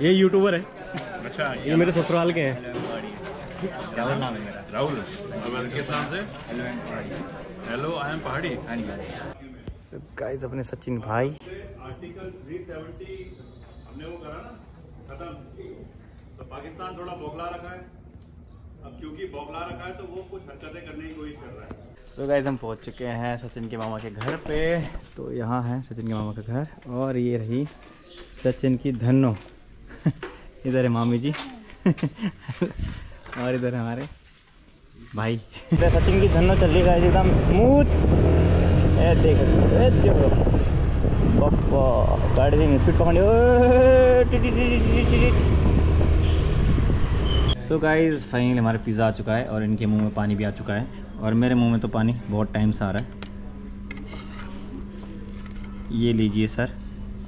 ये यूट्यूबर है। अच्छा ये मेरे ससुराल के हैं। राहुल नाम है मेरा? राहुल। हेलो आई एम पहाड़ी हाँ गाइस अपने सचिन भाई। आर्टिकल 370 हमने वो करा ना खत्म। तो पाकिस्तान थोड़ा बौखला रखा है। अब क्योंकि बौखला रखा है तो वो कुछ हरकतें करने की कोशिश कर रहा है। सो गाइज़ हम पहुँच चुके हैं सचिन के मामा के घर पे। तो यहाँ है सचिन के मामा का घर और ये रही सचिन की धनो। इधर है मामी जी। और इधर है हमारे भाई। इधर सचिन की धनो चल रही है एकदम स्मूथ ए देख ए देखो। पप्पा गाड़ी से स्पीड पकड़ी सो गाइस फाइनली हमारा पिज़्ज़ा आ चुका है और इनके मुँह में पानी भी आ चुका है। और मेरे मुँह में तो पानी बहुत टाइम से आ रहा है। ये लीजिए सर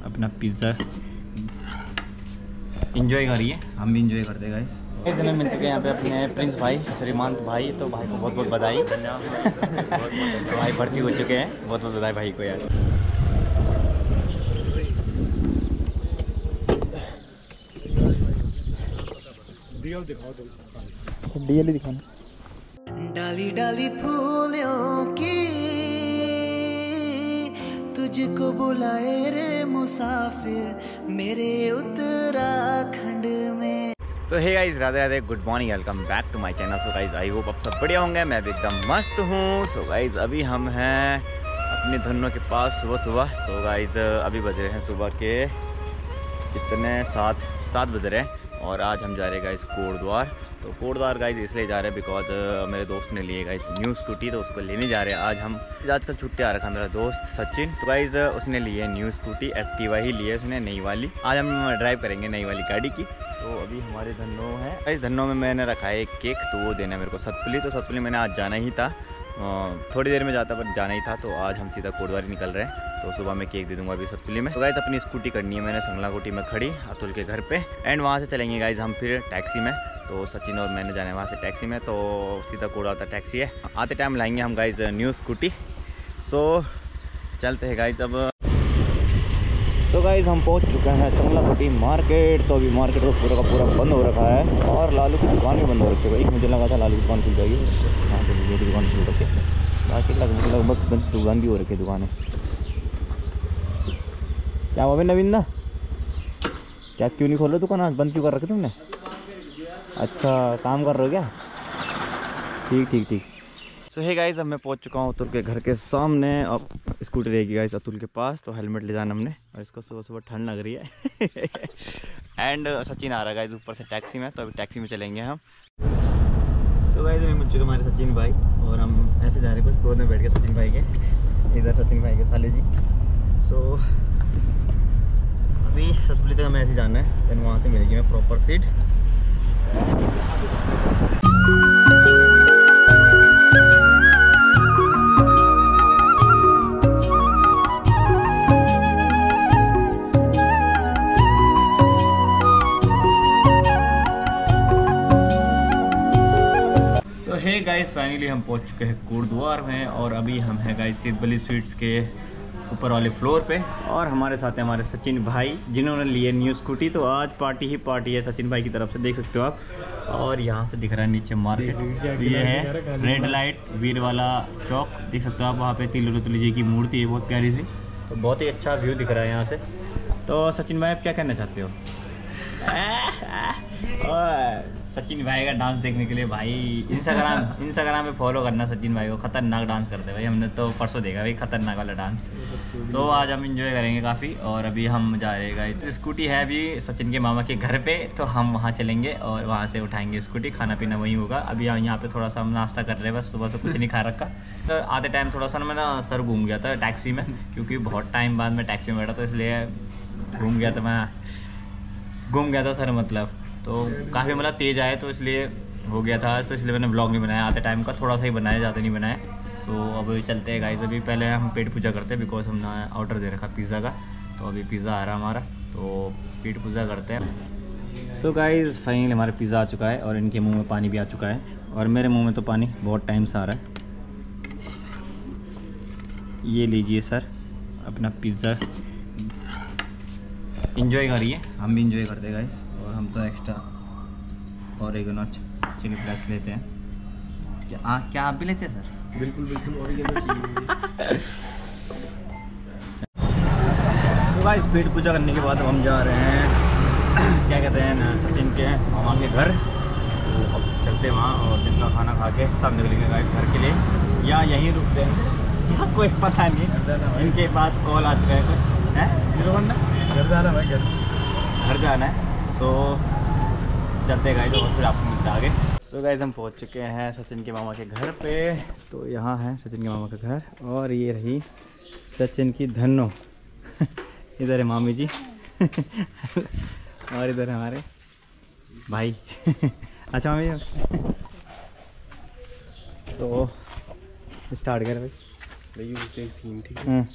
अपना पिज़्ज़ा इंजॉय करिए हम भी इंजॉय करते गाइस इस दिन मिल चुके हैं यहाँ पे अपने प्रिंस भाई श्रीमांत भाई तो भाई को बहुत बहुत बधाई। भाई भर्ती हो चुके हैं। बहुत बहुत बधाई भाई को यार। डीएल दिखाना। डाली डाली फूलों की तुझको बुलाए रे मुसाफिर, मेरे उत्तराखंड में। So hey guys Radhe Radhe good morning welcome back to my channel so guys I hope आप सब बढ़िया होंगे, मैं भी एकदम मस्त हूँ। सो गाइस अभी हम हैं अपने धनों के पास सुबह सुबह। सो गाइस अभी बज रहे हैं सुबह के कितने? सात सात बज रहे हैं। और आज हम जा रहे गाइस कोटद्वार। तो कोटद्वार गाइज़ इसलिए जा रहे हैं बिकॉज़ मेरे दोस्त ने लिए गाइज़ न्यू स्कूटी तो उसको लेने जा रहे हैं। आज हम आजकल छुट्टी आ रखा मेरा दोस्त सचिन। तो गाइज़ उसने लिए न्यू स्कूटी एक्टिवा ही ली है उसने, नई वाली। आज हम ड्राइव करेंगे नई वाली गाड़ी की। तो अभी हमारे धन्नो है। इस धन्नो में मैंने रखा है एक केक तो वो देना है मेरे को सतपुली। तो सतपुली मैंने आज जाना ही था। थोड़ी देर में जाता पर जाना ही था। तो आज हम सीधा कोटद्वारी निकल रहे हैं। तो सुबह मैं केक दे दूँगा अभी सतपुली में। तो गाइज़ अपनी स्कूटी करनी है मैंने, संगला कोटी में खड़ी, अतुल के घर पे। एंड वहाँ से चलेंगे गाइज़ हम फिर टैक्सी में। तो सचिन और मैंने जाना वहाँ से टैक्सी में तो सीधा कोड़ा टैक्सी है। आते टाइम लाएँगे हम गाइज़ न्यू स्कूटी सो चलते हैं गाइज़ अब। तो गाइज़ हम पहुँच चुके हैं चंगला कोटी मार्केट तो अभी मार्केट तो पूरा का पूरा बंद हो रखा है और लालू की दुकान भी बंद हो रखी है। एक मुझे लगा था लालू की दुकान खुल जाएगी। यहाँ पे ये दुकान खुल रखी है। बाकी लगभग लगभग बंद, दुकान भी हो रखी है दुकानें। क्या हुआ भाई नवीन ना? क्या क्यों नहीं खोल रहे दुकान? आज बंद क्यों कर रखे तुमने? अच्छा काम कर रहे हो क्या? ठीक ठीक ठीक। सो है गाइज़ अब मैं पहुँच चुका हूँ अतुल के घर के सामने। अब स्कूटी रहेगी गाइज़ अतुल के पास तो हेलमेट ले जाना हमने। और इसको सुबह सुबह ठंड लग रही है। एंड सचिन आ रहा है गाइज़ ऊपर से टैक्सी में तो अभी टैक्सी में चलेंगे हम। सो गाइज़ मैं मिल चुके हमारे सचिन भाई और हम ऐसे जा रहे हैं कुछ गोद में बैठ के सचिन भाई के। इधर सचिन भाई के साले जी। सो so, अभी सतपुली तक हमें ऐसे जाना है देन वहाँ से मिलेगी हमें प्रॉपर सीट गाइस फाइनली हम पहुँच चुके हैं कोटद्वार में और अभी हम हैं गाइस सिद्धबली स्वीट्स के ऊपर वाले फ्लोर पे। और हमारे साथ हैं हमारे सचिन भाई जिन्होंने लिए न्यू स्कूटी तो आज पार्टी ही पार्टी है। सचिन भाई की तरफ़ से देख सकते हो आप। और यहाँ से दिख रहा है नीचे मार्केट तो ये है रेड लाइट वीर वाला चौक। देख सकते हो आप वहाँ पे तिलु रतुली जी की मूर्ति है बहुत प्यारी सी। तो बहुत ही अच्छा व्यू दिख रहा है यहाँ से। तो सचिन भाई आप क्या कहना चाहते हो? सचिन भाई का डांस देखने के लिए भाई इंस्टाग्राम इंस्टाग्राम पे फॉलो करना सचिन भाई को खतरनाक डांस करते भाई हमने तो परसों देखा भाई खतरनाक वाला डांस सो so, आज हम इंजॉय करेंगे काफ़ी और अभी हम जा रहे हैं गाइस स्कूटी है अभी सचिन के मामा के घर पे तो हम वहाँ चलेंगे और वहाँ से उठाएँगे स्कूटी खाना पीना वहीं होगा। अभी यहाँ पे थोड़ा सा हम नाश्ता कर रहे हैं बस सुबह से कुछ नहीं खा रखा। तो आते टाइम थोड़ा सा ना मेरा सर घूम गया था टैक्सी में क्योंकि बहुत टाइम बाद मैं टैक्सी में बैठा तो इसलिए घूम गया था मैं। घूम गया था सर मतलब। तो काफ़ी मतलब तेज़ आए तो इसलिए हो गया था। तो इसलिए मैंने ब्लॉग नहीं बनाया। आते टाइम का थोड़ा सा ही बनाया, ज़्यादा नहीं बनाया। सो अब चलते हैं गाइस अभी पहले हम पेट पूजा करते हैं बिकॉज़ हमने ऑर्डर दे रखा पिज़्ज़ा का। तो अभी पिज़्ज़ा आ रहा है हमारा। तो पेट पूजा करते हैं। सो गाइस फाइनली हमारा पिज़्ज़ा आ चुका है और इनके मुँह में पानी भी आ चुका है। और मेरे मुँह में तो पानी बहुत टाइम से आ रहा है। ये लीजिए सर, अपना पिज़्ज़ा इंजॉय करिए। हम भी इंजॉय करते और हम तो एक्स्ट्रा और एक चिली फ्लेक्स लेते हैं। क्या आ, क्या आप भी लेते हैं सर बिल्कुल बिल्कुल और तो गाइस पेट पूजा करने के बाद हम जा रहे हैं। क्या कहते हैं ना सचिन के मामा के घर। तो अब चलते वहाँ और दिन का खाना खा के सब निकलेंगे गाइस घर के लिए। या यहीं रुकते हैं क्या कोई पता नहीं। इनके पास कॉल आ चुका है कुछ। है? घर जाना भाई घर। घर जाना है। तो चलते गाइस और फिर आपको मिलते आगे। सो गाइस हम पहुँच चुके हैं सचिन के मामा के घर पे। तो यहाँ है सचिन के मामा का घर और ये रही सचिन की धनो इधर है मामी जी। और इधर हमारे भाई। अच्छा मामी जी। तो स्टार्ट कर भाई। सीन ठीक है? हाँ।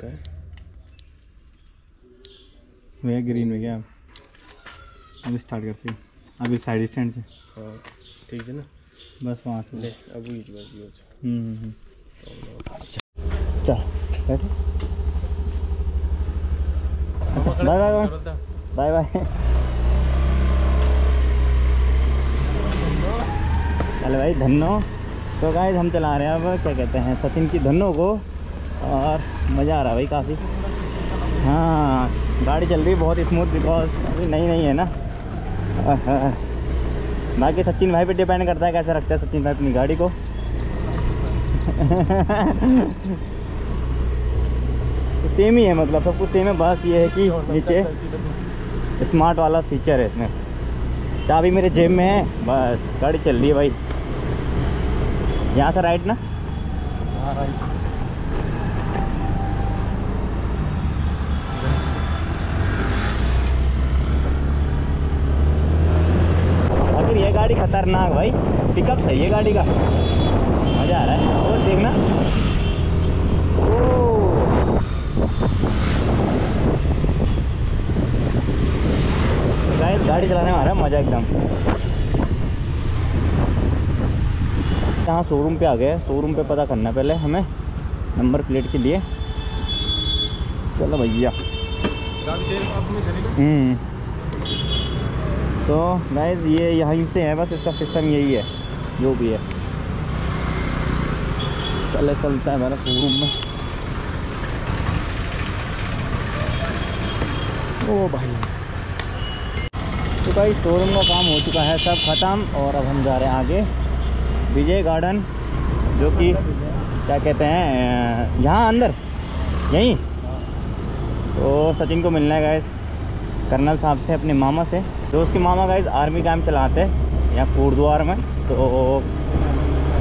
का है। भैया ग्रीन में क्या अब स्टार्ट करते हैं अभी साइड स्टैंड से। हाँ ठीक है ना? बस वहाँ से। ले अब ये बस ये हम्म, हम्म, हम्म। अच्छा। Bye bye bye bye. चलो भाई धन्नो। तो गाइस हम चला रहे हैं अब क्या कहते हैं सचिन की धन्नो को। और मज़ा आ रहा है भाई काफ़ी। हाँ गाड़ी चल रही है बहुत स्मूथ बिकॉज़ अभी नई नई है ना। बाकी सचिन भाई पे डिपेंड करता है कैसे रखता है सचिन भाई अपनी गाड़ी को। तो सेम ही है मतलब सब कुछ सेम है बस ये है कि नीचे स्मार्ट वाला फीचर है इसमें। चाबी मेरे जेब में है बस गाड़ी चल रही है भाई। यहाँ से राइट ना? हाँ राइट अगर ये गाड़ी खतरनाक भाई। पिकअप सही है गाड़ी का। मज़ा आ रहा है। और देखना। गाइस गाड़ी चलाने में आ रहा है मज़ा एकदम। यहाँ शोरूम पे आ गए। शोरूम पे पता करना पहले हमें नंबर प्लेट के लिए। चलो भैया। हम्म। तो गाइज़ ये यहीं से है, बस इसका सिस्टम यही है, जो भी है। चले, चलता है मेरा शोरूम में। ओ भाई। तो भाई शोरूम का काम हो चुका है, सब ख़त्म, और अब हम जा रहे हैं आगे, विजय गार्डन, जो कि, क्या कहते हैं, यहाँ अंदर, यहीं। तो सचिन को मिलना है गाइस कर्नल साहब से, अपने मामा से। तो उसके मामा गाइस आर्मी कैंप चलाते हैं, यहाँ कोटद्वार में। तो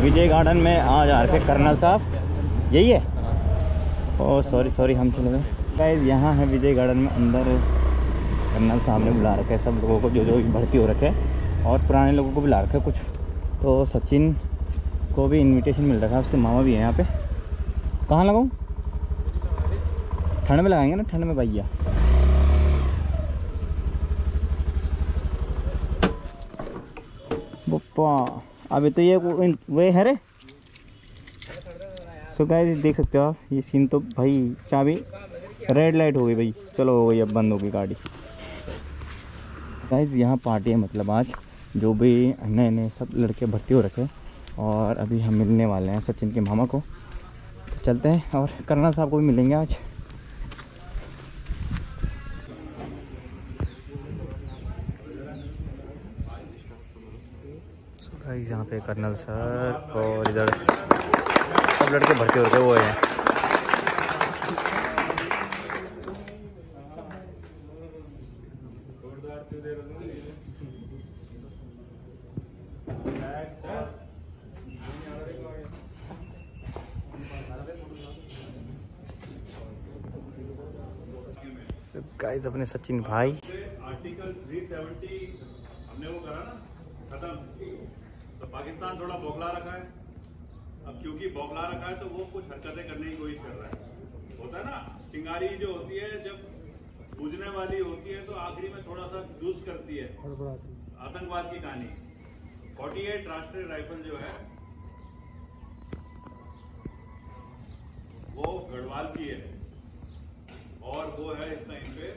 विजय गार्डन में आज आ रखे कर्नल साहब। यही है? ओ सॉरी सॉरी हम चले गए। गाइस यहाँ है विजय गार्डन में, अंदर कर्नल साहब ने बुला रखे सब लोगों को जो जो भर्ती हो रखे और पुराने लोगों को बुला रखे कुछ। तो सचिन को भी इनविटेशन मिल रखा है, उसके मामा भी हैं यहाँ पे। कहाँ लगाऊँ? ठंड में लगाएँगे ना, ठंड में भैया। बप्पा अभी तो ये वे है रे। सो गाइस देख सकते हो आप, ये सीन तो भाई चाबी रेड लाइट हो गई भाई। चलो हो गई, अब बंद हो गई गाड़ी। गाइस यहाँ पार्टी है मतलब आज, जो भी नए नए सब लड़के भर्ती हो रखे और अभी हम मिलने वाले हैं सचिन के मामा को। तो चलते हैं, और कर्नल साहब को भी मिलेंगे आज। गाइस यहाँ पे कर्नल सर और इधर सब लड़के भर्ती हो गए वो हैं। गाइस अपने सचिन भाई। आर्टिकल 370 हमने वो करा ना, खत्म। पाकिस्तान थोड़ा बौखला रखा है। अब क्योंकि बौखला रखा है तो वो कुछ हरकतें करने की कोशिश कर रहा है। होता है ना चिंगारी जो होती है जब बुझने वाली होती है तो आखिरी में थोड़ा सा जूस करती है। आतंकवाद की कहानी। 48 राष्ट्रीय राइफल जो है वो गढ़वाल की है। और वो है इस टाइम पे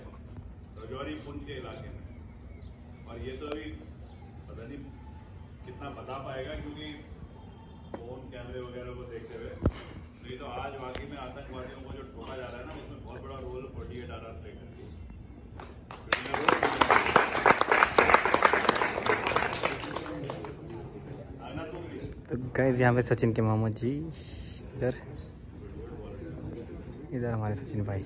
रजौरी पुंछ के इलाके में। और ये तो अभी पता नहीं कितना बता पाएगा क्योंकि फ़ोन कैमरे वगैरह को देखते हुए। नहीं तो आज वाकई में आतंकवादियों को जो ठोका जा रहा है ना उसमें बहुत बड़ा role forty eight R R play भी। तो गाइस यहाँ पे सचिन के मामा जी इधर। इधर हमारे सचिन भाई।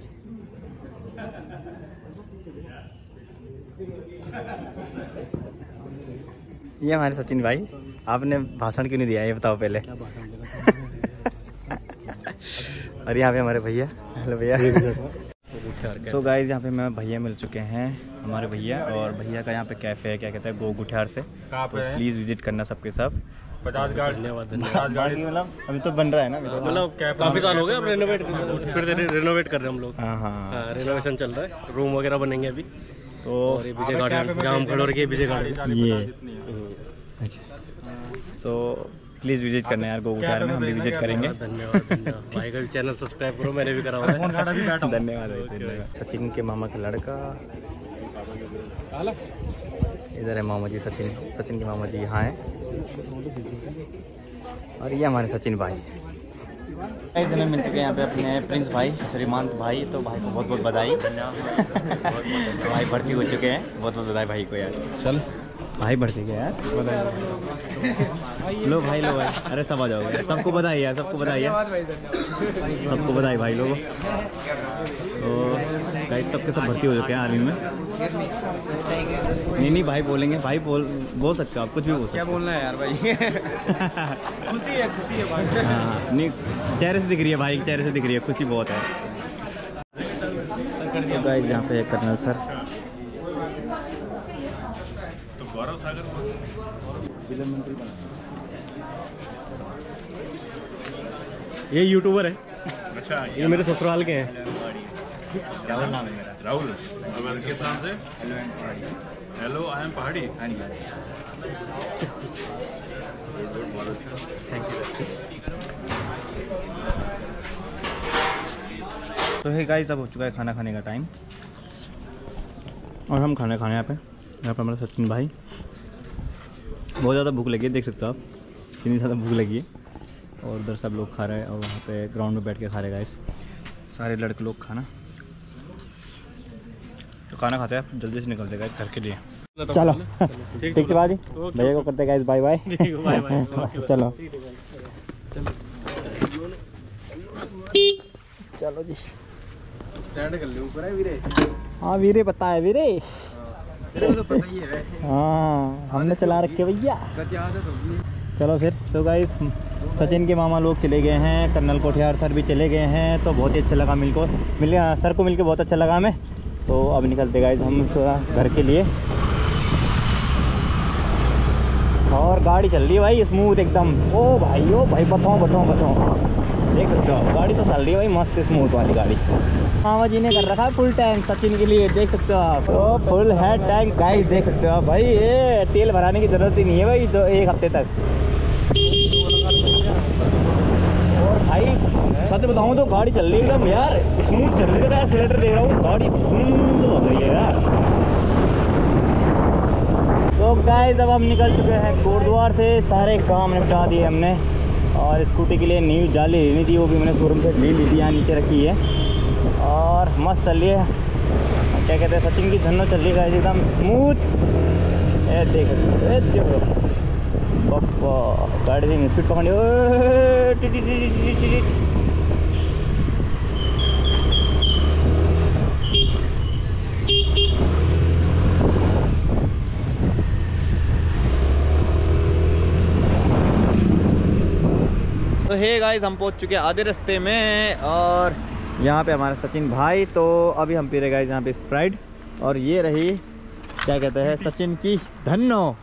ये हमारे सचिन भाई। आपने भाषण क्यों नहीं दिया? ये बताओ पहले। और यहाँ पे हमारे भैया। हेलो भैया। सो गाइस यहाँ पे मैं भैया मिल चुके हैं हमारे भैया। और भैया का यहाँ पे कैफ़े है क्या कहते हैं गो गुठियार से तो प्लीज़ विज़िट करना सबके सब पचास मतलब अभी तो बन रहा है ना तो मतलब काफ़ी साल हो गए अब रेनोवेट फिर से रेनोवेट कर रहे हैं हम लोग। हाँ हाँ। रेनोवेशन चल रहा है। रूम वगैरह बनेंगे अभी। तो विजय गार्डन जहाँ हम खड़े हो रखे हैं, विजय गार्डन ये सो प्लीज़ विज़िट करना यार गो गुठियार में हम भी विज़िट करेंगे धन्यवाद का चैनल सब्सक्राइब करो मैंने भी करा हुआ है धन्यवाद धन्यवाद सचिन के मामा का लड़का इधर है मामा जी सचिन सचिन के मामा जी यहाँ हैं और ये हमारे सचिन भाई कई जन मिल चुके हैं यहाँ पे अपने प्रिंस भाई श्रीमंत भाई तो भाई को बहुत बहुत बधाई भाई भर्ती हो चुके हैं। बहुत बहुत बधाई भाई को यार। चल। भाई भर्ती के यार। लो भाई लो भाई। अरे सब आ जाओगे। सबको बधाई यार सबको बधाई यार। सबको बधाई भाई लोगों तो गाइस सबके सब भर्ती हो चुके हैं आर्मी में। नहीं नहीं भाई बोलेंगे। भाई बोल बोल सकते हो आप कुछ भी बोल सकते क्या बोलना है यार भाई? खुशी है खुशी है भाई। हाँ नहीं चेहरे से दिख रही है भाई चेहरे से दिख रही है। खुशी बहुत है। तो गाइस यहाँ पे कर्नल सर। ये यूट्यूबर है। अच्छा ये मेरे ससुराल के हैं। क्या नाम है मेरा। राहुल। किस नाम से? Hello I am Pahadi. Thank you तो है गाइस अब हो चुका है खाना खाने का टाइम और हम खाना खाने यहाँ पे। यहाँ पे हमारा सचिन भाई। बहुत ज़्यादा भूख लगी है देख सकते हो आप। कितनी ज़्यादा भूख लगी है। और उधर सब लोग खा रहे हैं और वहाँ पे ग्राउंड में बैठ के खा रहे गाइस सारे लड़के लोग खाना। तो खाना खाते हैं जल्दी से निकलते गाइस घर के लिए। चलो। ठीक है बाजी भैया को करते गाइस बाय बाय चलो चलो। जी। स्टैंड कर ले ऊपर है वीरे। हाँ वीरे पता है वीरे। ही है हाँ हमने चला रखे भैया। है तो चलो फिर सो गाइस सचिन के मामा लोग चले गए हैं कर्नल कोठियार सर भी चले गए हैं तो बहुत ही अच्छा लगा मिल को। मिल सर को मिलके बहुत अच्छा लगा हमें। तो अब निकलते गाइस हम थोड़ा घर के लिए। और गाड़ी चल रही है भाई स्मूथ एकदम। ओ भाई ओ भाई बताओ बताओ बताओ देख सकते हो, गाड़ी तो चल रही है भाई, मस्त स्मूथ वाली गाड़ी। मामा जी ने कर रखा है फुल टैंक सचिन के लिए, देख सकते हो आप। तो फुल है टैंक गाइस देख सकते हो भाई, ये तेल भराने की ज़रूरत ही नहीं है भाई, दो एक हफ़्ते तक। और भाई, सच बताऊँ तो गाड़ी चल रही है एकदम, यार स्मूथ चल रही है। सिलेंडर देख रहा हूँ, गाड़ी हो रही है, यार। तो गाइस अब हम निकल चुके हैं गुरुद्वार से, सारे काम निपटा दिए हमने। और स्कूटी के लिए न्यू जाली लेनी थी, वो भी मैंने शोरूम से ले ली थी, यहाँ नीचे रखी है। और मस्त चल रही है। क्या कहते हैं, सचिन की धनो चल रही है एकदम स्मूथ ए, देख, ए, देखो। गाड़ी से स्पीड पकड़ी ओए, T, T, T, T, T, T, T. तो हे गाइस हम पहुँच चुके हैं आधे रास्ते में और यहाँ पे हमारा सचिन भाई तो अभी हम पी रहे गाइस यहाँ पे स्प्राइट और ये रही क्या कहते हैं सचिन की धन्नो।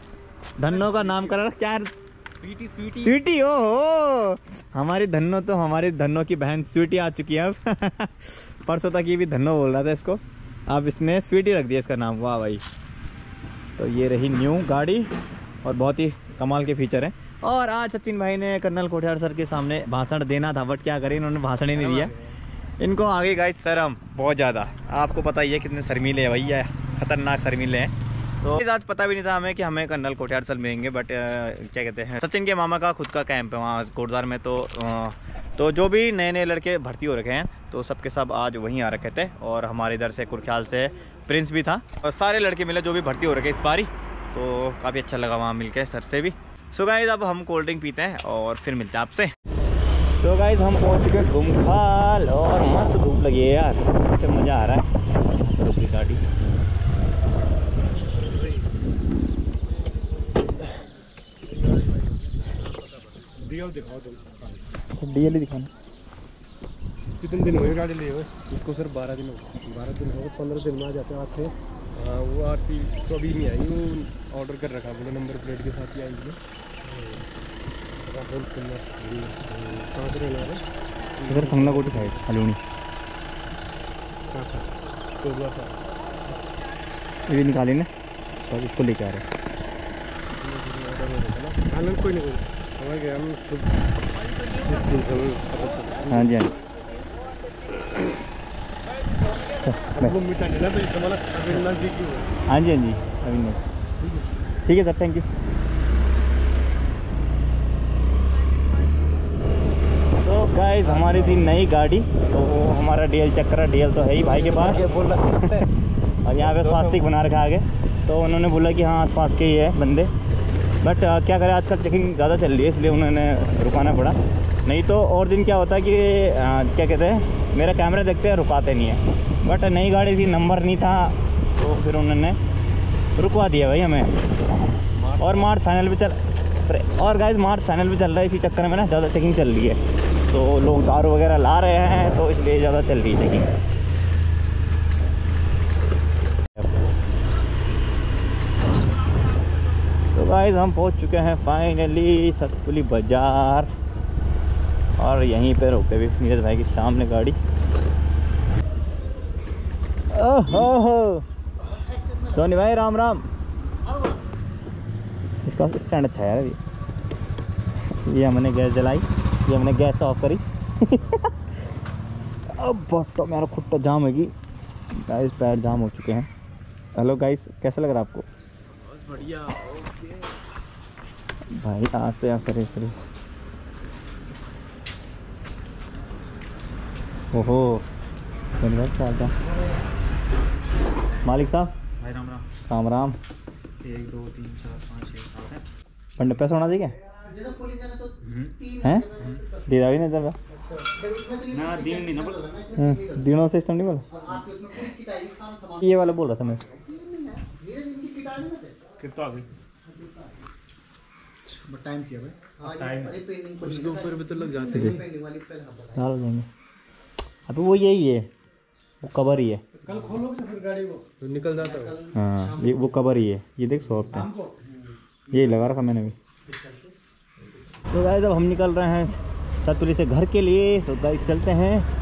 धन्नो का नाम करा क्या? स्वीटी स्वीटी स्वीटी ओ हो हमारी धन्नो तो हमारी धन्नो की बहन स्वीटी आ चुकी है अब। परसों तक ये भी धन्नो बोल रहा था इसको। अब इसने स्वीटी रख दिया इसका नाम वाह भाई। तो ये रही न्यू गाड़ी और बहुत ही कमाल के फीचर हैं। और आज सचिन भाई ने कर्नल कोठियार सर के सामने भाषण देना था बट क्या करें, इन्होंने भाषण ही नहीं दिया। इनको आगे गाइस शर्म, बहुत ज़्यादा। आपको पता ही है कितने शर्मीले है भैया खतरनाक शर्मीले हैं। तो आज पता भी नहीं था हमें कि हमें कर्नल कोठियार मिलेंगे बट क्या कहते हैं, सचिन के मामा का खुद का कैंप है वहाँ कोटद्वार में तो तो जो भी नए नए लड़के भर्ती हो रखे हैं तो सबके सब आज वहीं आ रखे थे और हमारे इधर से कुरख्याल से प्रिंस भी था। और सारे लड़के मिले जो भी भर्ती हो रखे इस बारी तो काफ़ी अच्छा लगा वहाँ मिल के सर से भी। सो गाइज़ अब हम कोल्ड ड्रिंक पीते हैं और फिर मिलते हैं आपसे। सो गाइज़ हम पहुँच चुके हैं गुमखाल और मस्त धूप लगी है यार। अच्छा मज़ा आ रहा है। रुकी गाड़ी। डीएल दिखाओ तुम। डी दिखाना। कितने दिन हुए गाड़ी लिए हुए? इसको सिर्फ़ बारह दिन हो गए। बारह दिन हो गए पंद्रह दिन में आ जाते हैं आज से। हाँ वो आर सी तो अभी नहीं आई वो ऑर्डर कर रखा बोले नंबर प्लेट के साथ ही आएगी राहुल कुमार कहाँ से रहना है इधर संगला कोटी साइड हलूनी। ये भी निकाली ना तो इसको लेके आ रहे हैं। हो कोई नहीं कोई। हम हाँ जी हाँ ही जी हाँ जी अभी नहीं ठीक है सर थैंक यू तो गाइस हमारी थी नई गाड़ी तो वो हमारा डीएल चेक करा डीएल तो है ही भाई के पास। और यहाँ पे स्वास्तिक बना रखा है आगे। तो उन्होंने बोला कि हाँ आसपास के ही है बंदे। बट क्या करें आजकल चेकिंग ज़्यादा चल रही है इसलिए उन्होंने रुकाना पड़ा। नहीं तो और दिन क्या होता है कि आ, क्या कहते हैं मेरा कैमरा देखते हैं रुकाते नहीं है। बट नई गाड़ी थी नंबर नहीं था तो फिर उन्होंने रुकवा दिया भाई हमें। और मार्च फाइनल पे चल और गाइस मार्च फाइनल पे चल रहा है इसी चक्कर में ना ज़्यादा चेकिंग चल रही है। तो लोग दारू वगैरह ला रहे हैं तो इसलिए ज़्यादा चल रही है चेकिंग गाइस हम पहुँच चुके हैं फाइनली सतपुली बाज़ार। और यहीं पे रोके भी नीरज भाई की सामने गाड़ी। ओहो! सोनी भाई राम राम। इसका स्टैंड अच्छा है यार ये ये हमने गैस जलाई ये हमने गैस ऑफ़ करी। अब बट्टो मेरा खुट्टा जाम होगी गाइस पैर जाम हो चुके हैं। हेलो गाइस कैसा लग रहा है आपको? बस बढ़िया भाई आज तो यहाँ सरे सरे ओहो धन्यवाद क्या हाल मालिक साहब? भाई राम राम। राम राम। एक दो तीन चार पाँच छः सात है पंडे पैसा होना चाहिए हैं? दे दावी नहीं दर ना नहीं बोल। दिनों सिस्टम नहीं बोला? ये वाला बोल रहा था मैं। कितना आ टाइम किया भाई। हाँ टाइम। उसके ऊपर भी तो लग जाते हैं। डाल देंगे। अभी वो यही है वो कवर ही है। कल खोलोगे फिर गाड़ी को? तो निकल जाता है हाँ ये वो कवर ही है ये देख सॉफ्ट है ये लगा रखा मैंने भी। तो गाइस अब हम निकल रहे हैं सतपुली से घर के लिए। तो गाइस चलते हैं।